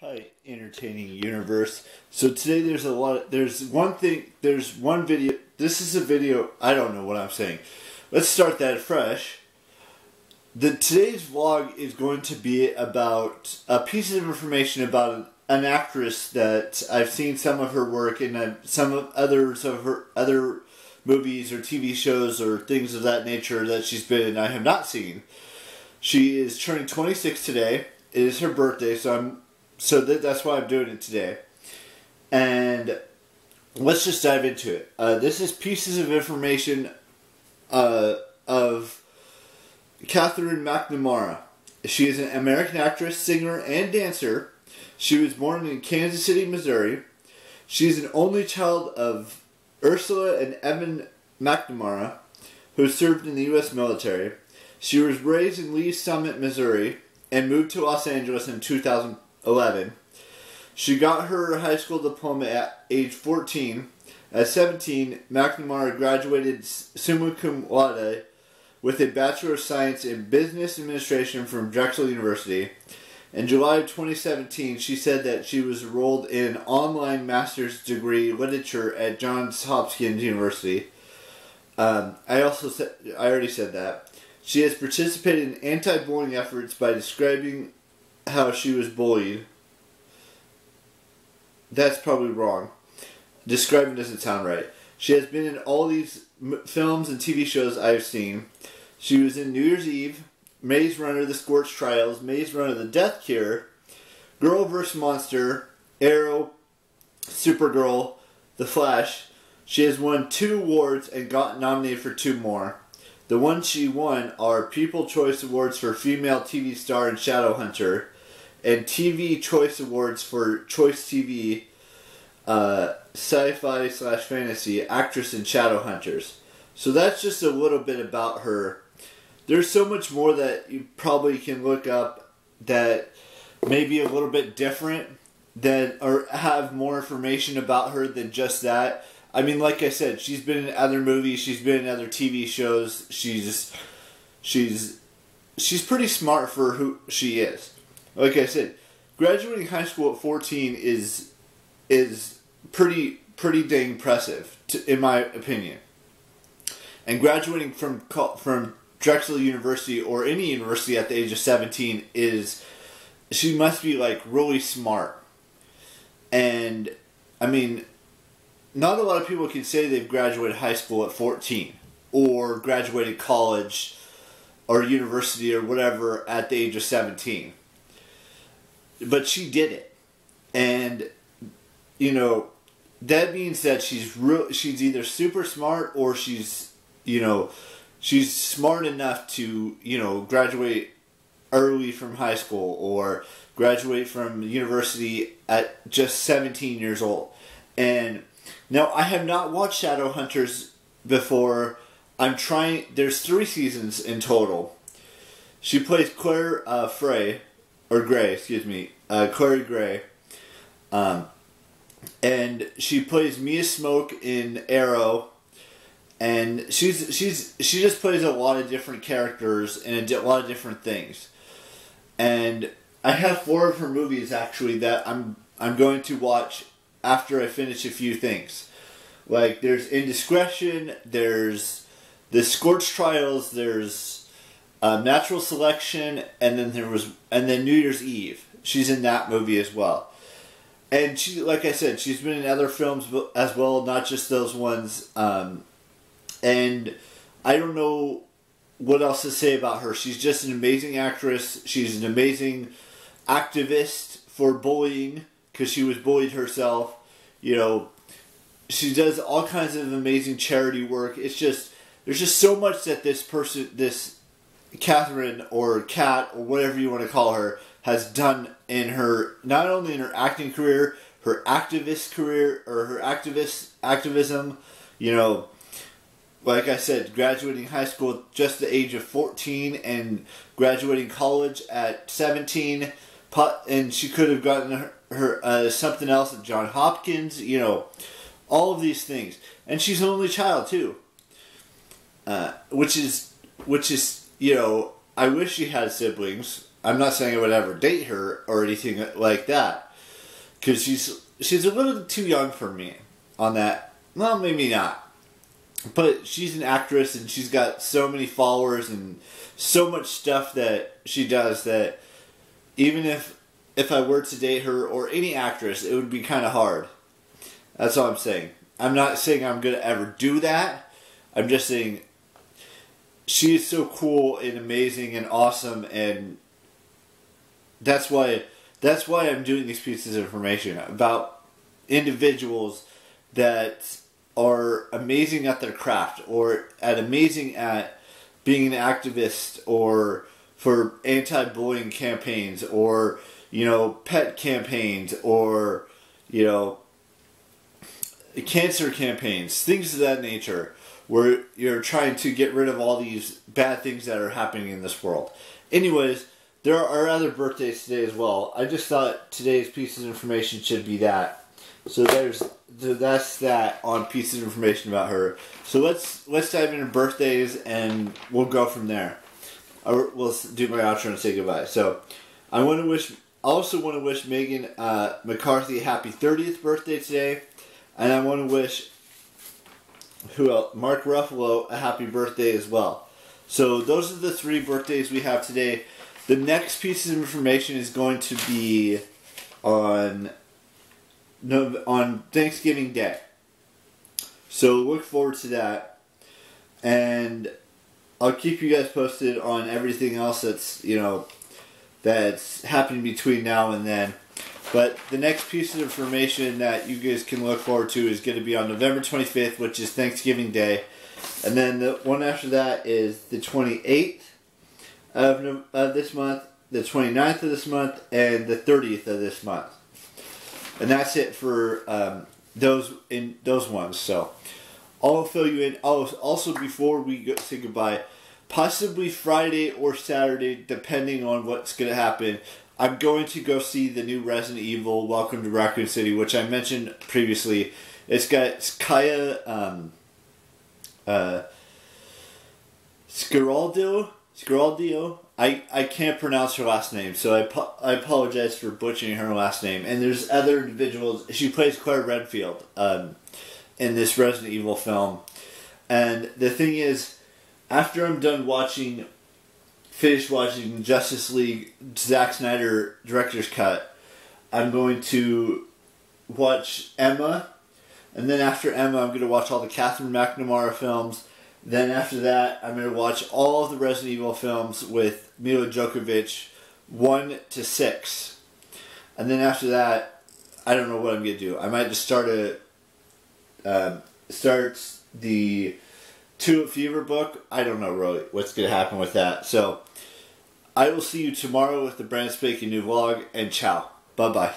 Hi, entertaining universe. So today there's a lot. Of, there's one thing. There's one video. This is a video. I don't know what I'm saying. Let's start that fresh. The today's vlog is going to be about a piece of information about an actress that I've seen some of her work and uh, some of others of her other movies or TV shows or things of that nature that she's been in. I have not seen. She is turning 26 today. It is her birthday, so I'm so th- that's why I'm doing it today. And let's just dive into it. Uh, this is pieces of information uh, of Katherine McNamara. She is an American actress, singer, and dancer. She was born in Kansas City, Missouri. She is an only child of Ursula and Evan McNamara, who served in the U.S. military. She was raised in Lee's Summit, Missouri, and moved to Los Angeles in 2011. She got her high school diploma at age 14. At 17, McNamara graduated summa cum laude with a Bachelor of Science in Business Administration from Drexel University. In July of 2017, she said that she was enrolled in online master's degree literature at Johns Hopkins University. Um, I also said I already said that. She has participated in anti-bullying efforts by describing how she was bullied. That's probably wrong. Describing doesn't sound right. She has been in all these m- films and TV shows I've seen. She was in New Year's Eve, Maze Runner: The Scorch Trials, Maze Runner: The Death Cure, Girl vs. Monster, Arrow, Supergirl, The Flash. She has won two awards and got nominated for two more. The ones she won are People Choice Awards for Female TV Star and Shadowhunter, and TV Choice Awards for Choice TV uh, Sci-Fi slash Fantasy Actress in Shadowhunters. So that's just a little bit about her. There's so much more that you probably can look up that may be a little bit different than or have more information about her than just that. I mean, like I said, she's been in other movies, she's been in other TV shows. She's she's she's pretty smart for who she is. Like I said, graduating high school at 14 is is pretty pretty dang impressive to, in my opinion. And graduating from from Drexel University or any university at the age of 17 is she must be like really smart. And I mean, not a lot of people can say they've graduated high school at 14 or graduated college or university or whatever at the age of 17. But she did it. And you know, that means that she's real she's either super smart or she's, you know, she's smart enough to, you know, graduate early from high school or graduate from university at just 17 years old. And now, I have not watched Shadowhunters before. I'm trying. There's three seasons in total. She plays Claire uh, Frey, or Gray, excuse me, uh, Clary Gray. Um, and she plays Mia Smoak in Arrow. And she's she's she just plays a lot of different characters and a lot of different things. And I have four of her movies actually that I'm I'm going to watch after I finish a few things. Like there's indiscretion, there's the Scorch Trials, there's uh, Natural Selection, and then there was and then New Year's Eve. She's in that movie as well. And she, like I said, she's been in other films as well, not just those ones. Um, and I don't know what else to say about her. She's just an amazing actress. She's an amazing activist for bullying because she was bullied herself. You know, she does all kinds of amazing charity work. It's just there's just so much that this person, this Katherine or Cat or whatever you want to call her, has done in her not only in her acting career, her activist career or her activist activism. You know, like I said, graduating high school at just the age of 14 and graduating college at 17 and she could have gotten her, her uh, something else at John Hopkins, you know, all of these things, and she's an only child too, uh, which is which is you know I wish she had siblings. I'm not saying I would ever date her or anything like that, because she's she's a little too young for me on that. Well, maybe not, but she's an actress and she's got so many followers and so much stuff that she does that even if if I were to date her or any actress, it would be kind of hard. That's all I'm saying. I'm not saying I'm gonna ever do that. I'm just saying she is so cool and amazing and awesome and that's why that's why I'm doing these pieces of information about individuals that are amazing at their craft or at amazing at being an activist or for anti-bullying campaigns or you know pet campaigns or you know cancer campaigns things of that nature where you're trying to get rid of all these bad things that are happening in this world. Anyways there are other birthdays today as well. I just thought today's piece of information should be that. So there's so that's that on pieces of information about her. So let's let's dive into birthdays and we'll go from there. I, we'll do my outro and say goodbye. So i want to wish also want to wish Megan uh, McCarthy happy 30th birthday today. And I want to wish who else? Mark Ruffalo a happy birthday as well. So those are the three birthdays we have today. The next piece of information is going to be on no, on Thanksgiving Day. So look forward to that. And I'll keep you guys posted on everything else that's, you know, that's happening between now and then. But the next piece of information that you guys can look forward to is going to be on November 25th, which is Thanksgiving Day. And then the one after that is the 28th of, of this month, the 29th of this month, and the 30th of this month. And that's it for um, those in those ones. So I'll fill you in. Also before we go, say goodbye, possibly Friday or Saturday, depending on what's going to happen. I'm going to go see the new Resident Evil Welcome to Raccoon City, which I mentioned previously. It's got Kaya um, uh, Scaraldo. I, I can't pronounce her last name, so I, I apologize for butchering her last name. And there's other individuals. She plays Claire Redfield um, in this Resident Evil film. And the thing is, after I'm done watching, finish watching Justice League Zack Snyder director's cut, I'm going to watch Emma, and then after Emma, I'm going to watch all the Katherine McNamara films. Then after that, I'm going to watch all of the Resident Evil films with Milla Jovovich, one to six, and then after that, I don't know what I'm going to do. I might just start a uh, start the Tulip Fever book, I don't know really what's going to happen with that. So I will see you tomorrow with the brand spanking new vlog, and ciao. Bye bye.